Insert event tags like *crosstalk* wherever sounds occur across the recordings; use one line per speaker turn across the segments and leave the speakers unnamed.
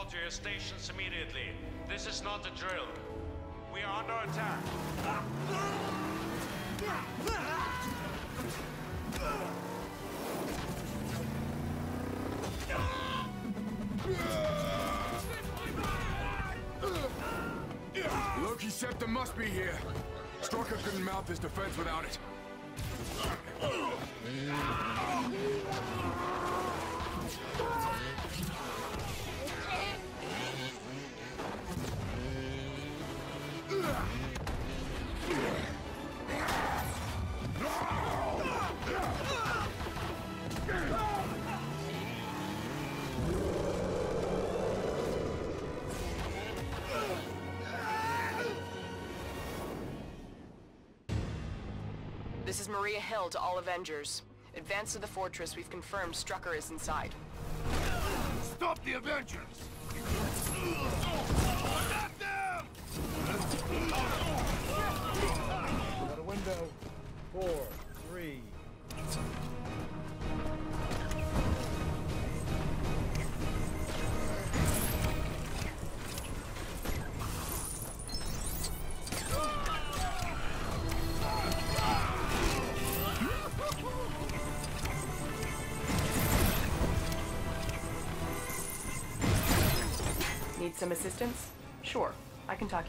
fall to your stations immediately. This is not a drill. We are under attack.
Loki's scepter must be here. Strucker couldn't mount this defense without it.
This is Maria Hill to all Avengers. Advance to the fortress. We've confirmed Strucker is inside.
Stop the Avengers!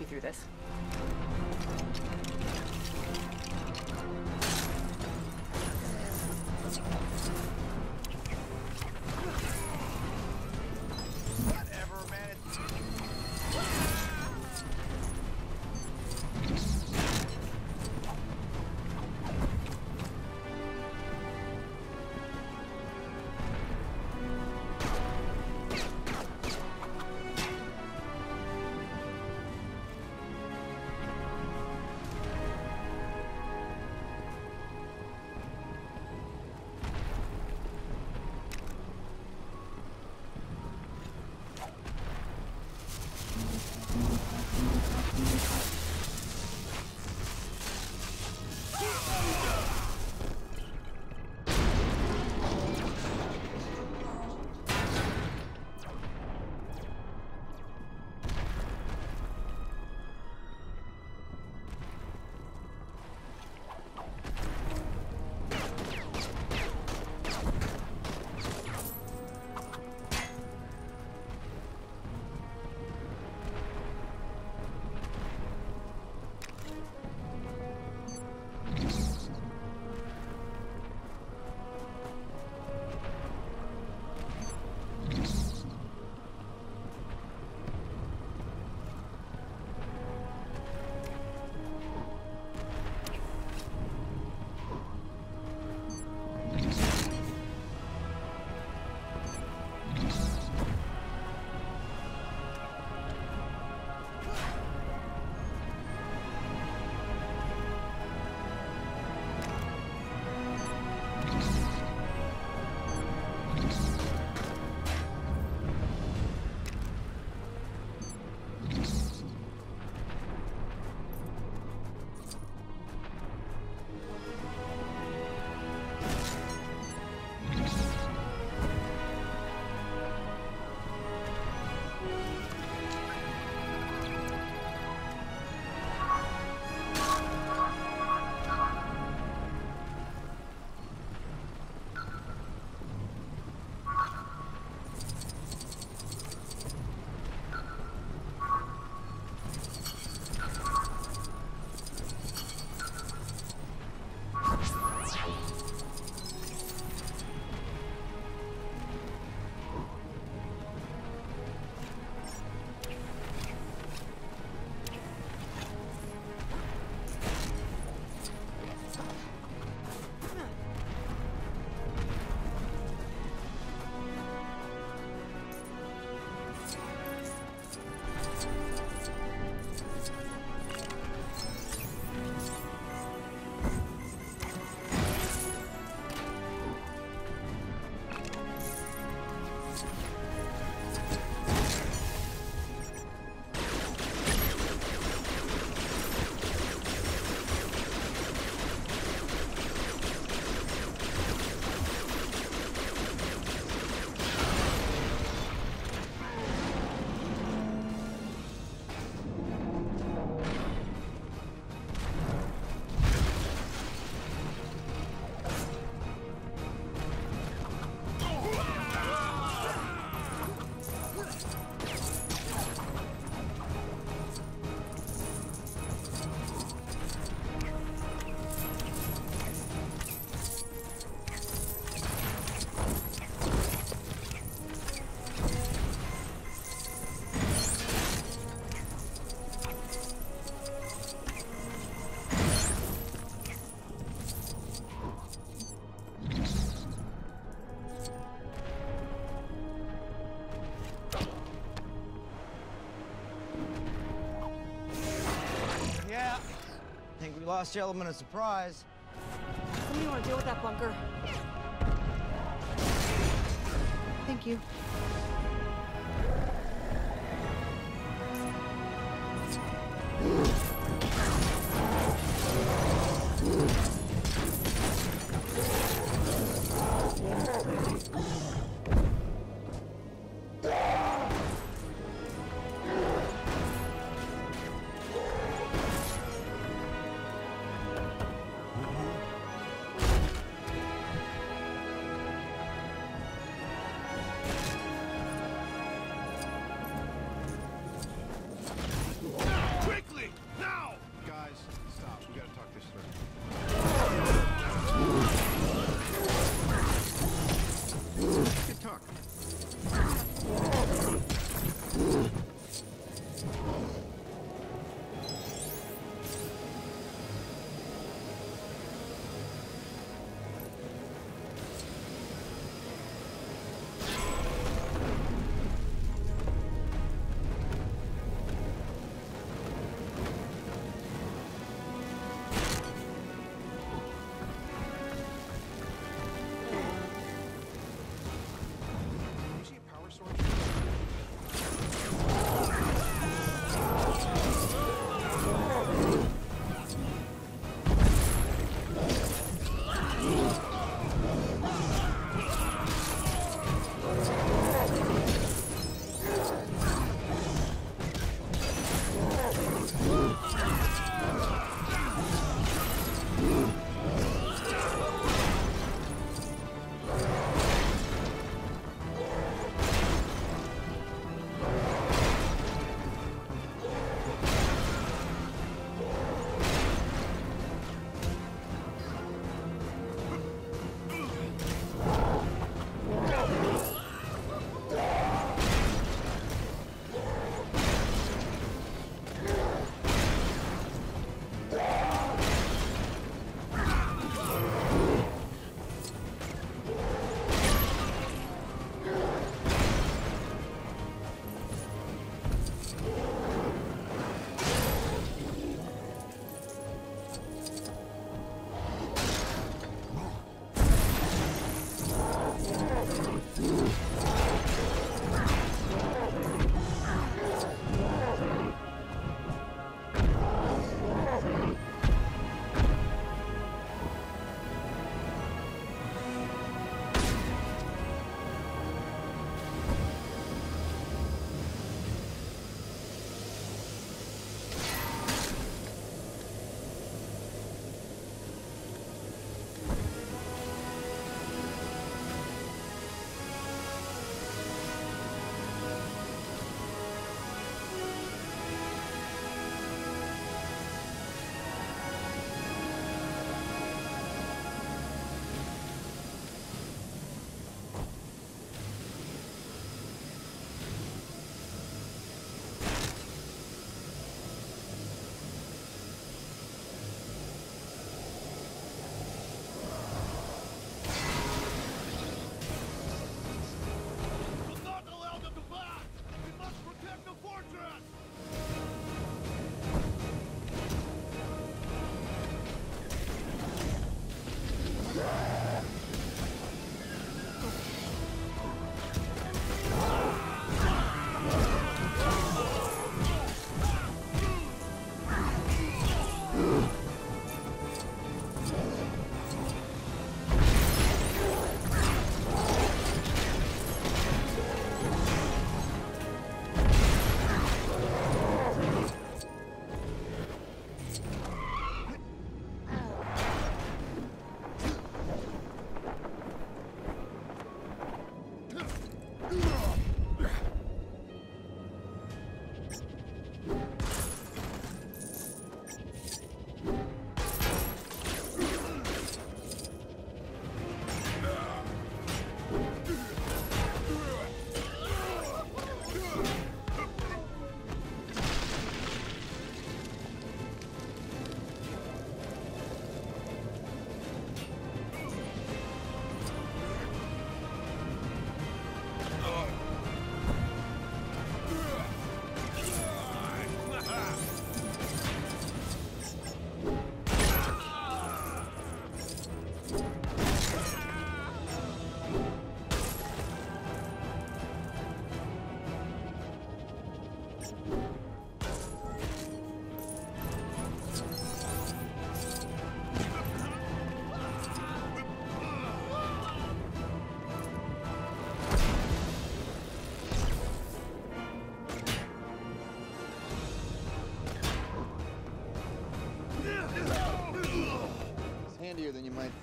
You through this.
Lost element of surprise.
Somebody want to deal with that bunker? Thank you.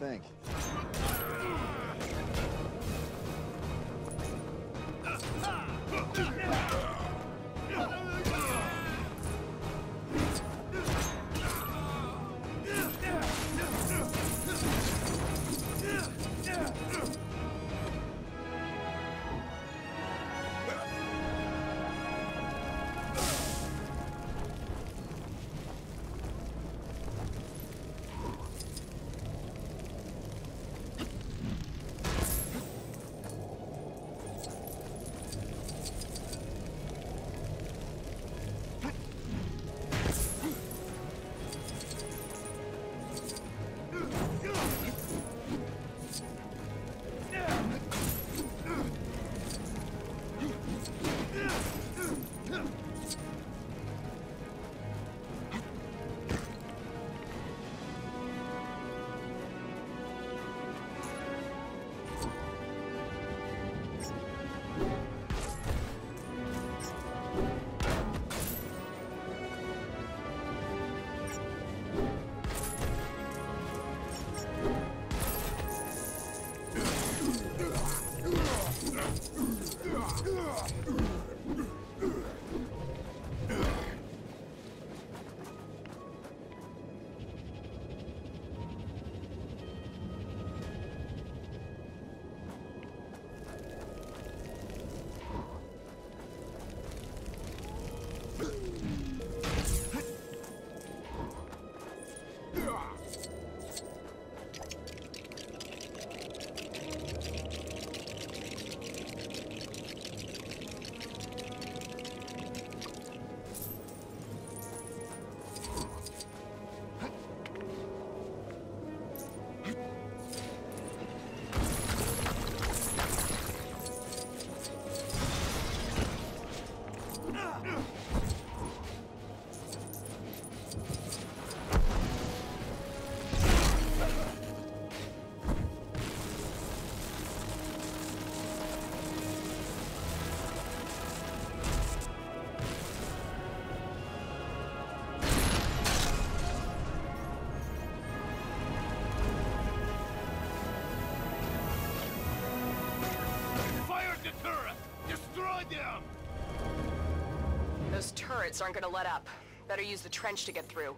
Think.
Turrets aren't gonna let up. Better use the trench to get through.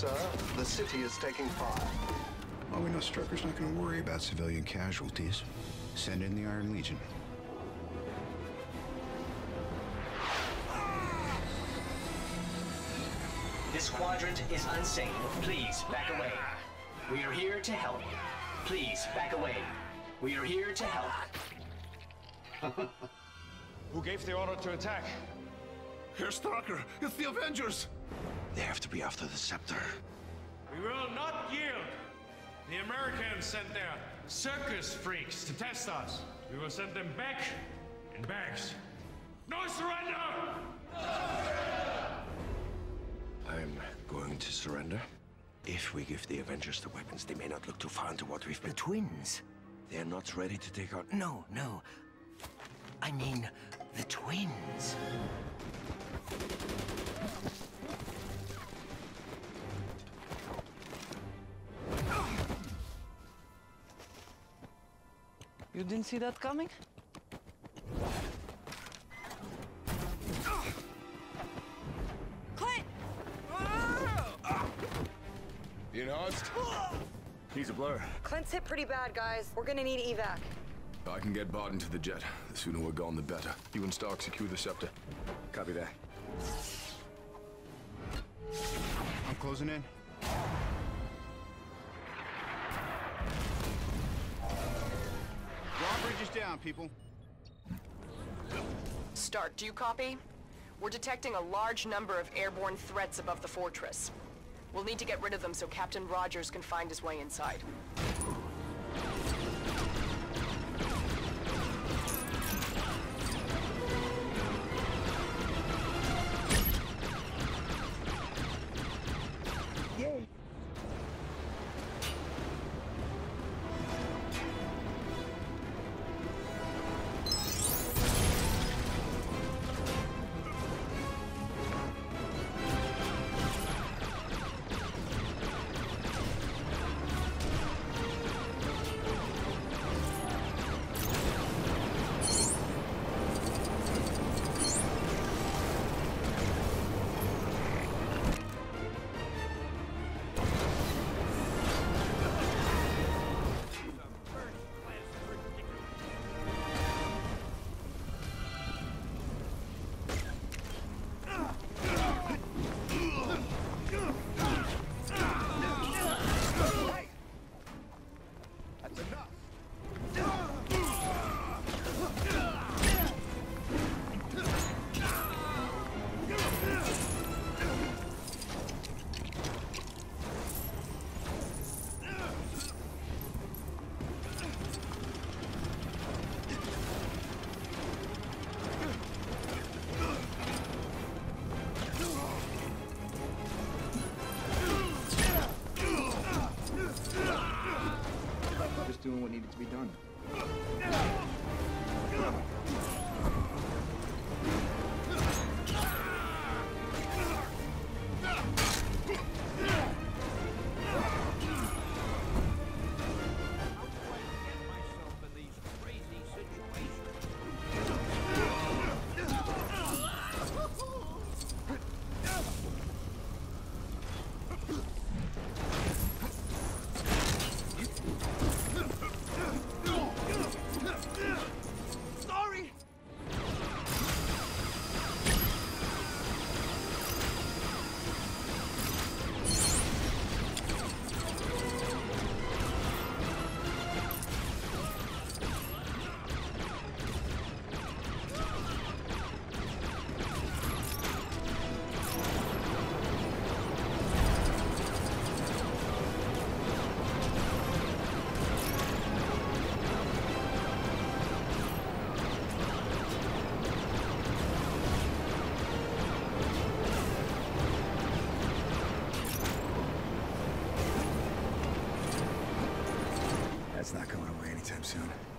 Sir. The city is taking fire.
Well, we know Strucker's not going to worry about civilian casualties. Send in the Iron Legion.
This quadrant is unsafe. Please, back away. We are here to help. Please, back away. We are here to help. *laughs*
Who gave the order to attack?
Herr Strucker, it's the Avengers!
They have to be after the scepter.
We will not yield. The Americans sent their circus freaks to test us. We will send them back in bags. No surrender!
I'm going to surrender. If we give the Avengers the weapons, they may not look too far into what we've been.
The twins.
They're not ready to take out.
No, no. I mean, the twins.
You didn't see that coming?
Clint!
You enhanced? He's a blur.
Clint's hit pretty bad, guys. We're gonna need evac.
I can get Barton to the jet. The sooner we're gone, the better. You and Stark secure the scepter. Copy that.
I'm closing in. People.
Stark, do you copy? We're detecting a large number of airborne threats above the fortress. We'll need to get rid of them so Captain Rogers can find his way inside.
Anytime soon.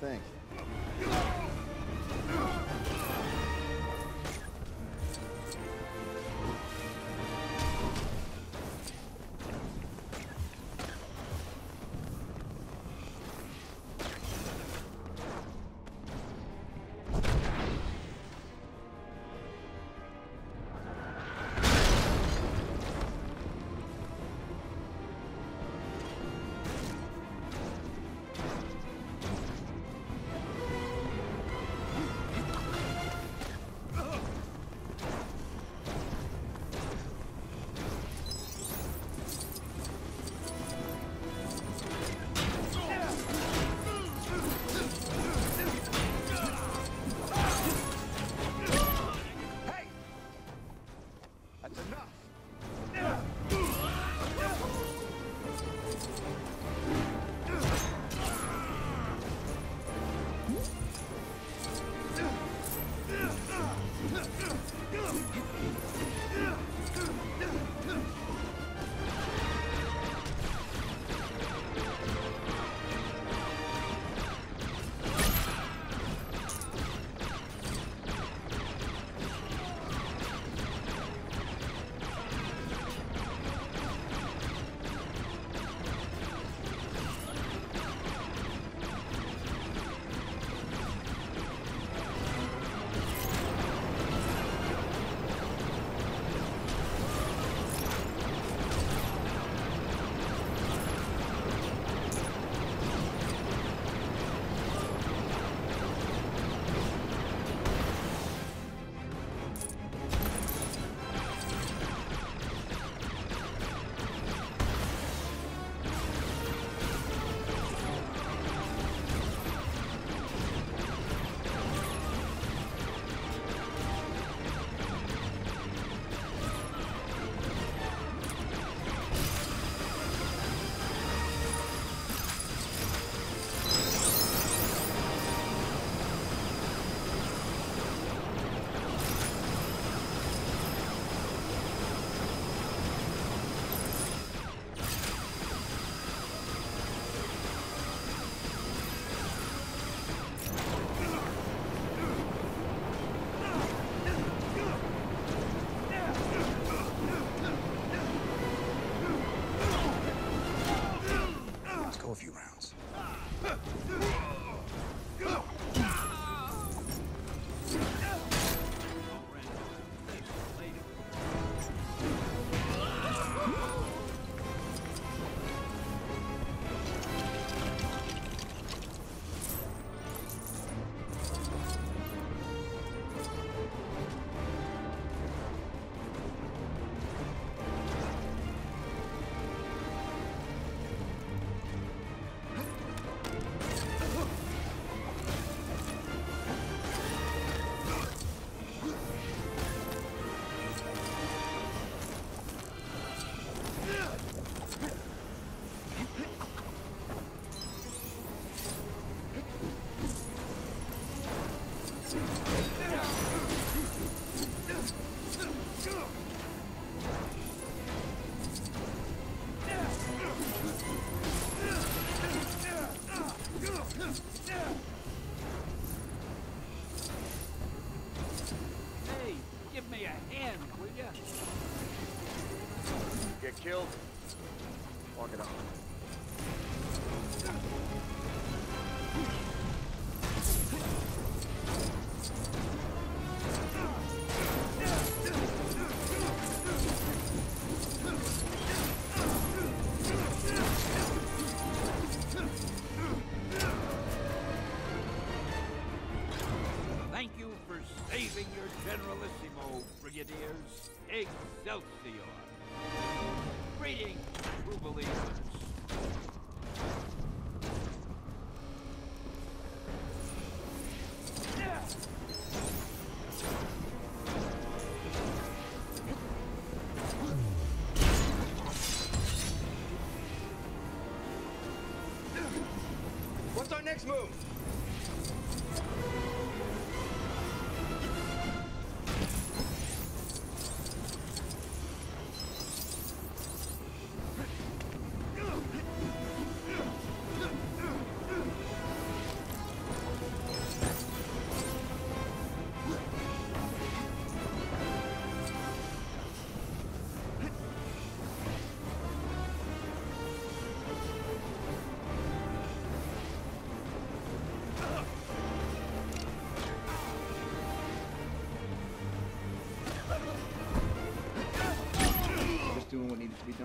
Think.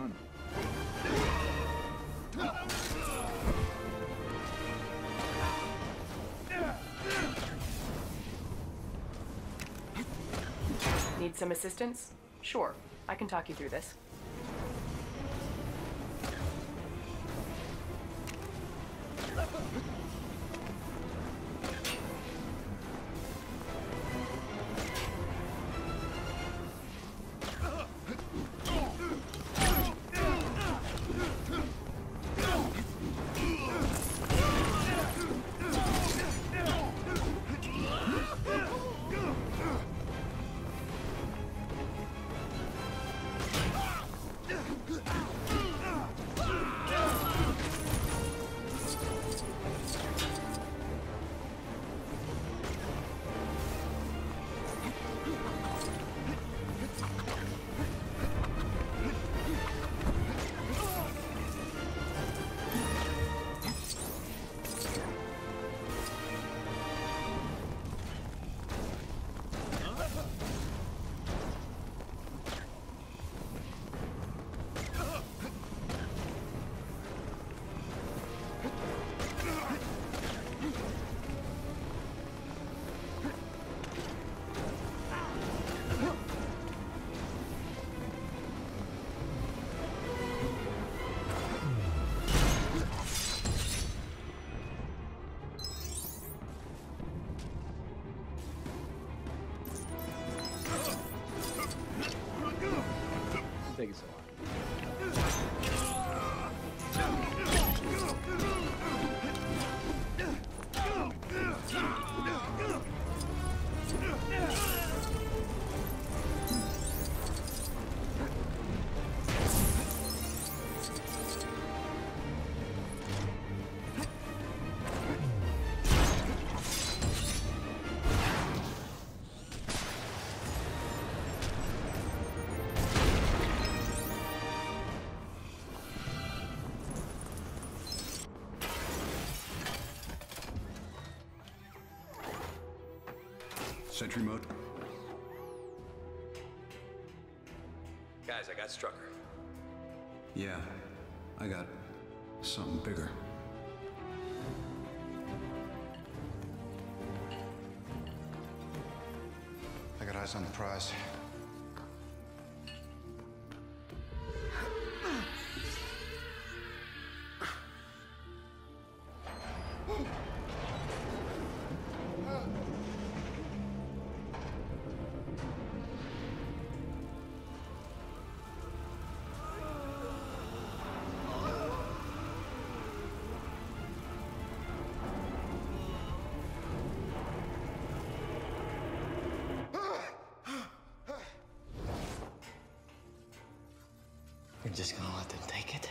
Need some assistance? Sure, I can talk you through this.
Take it so long.
Sentry mode.
Guys, I got Strucker.
Yeah, I got something bigger. I got eyes on the prize.
Just gonna let them take it?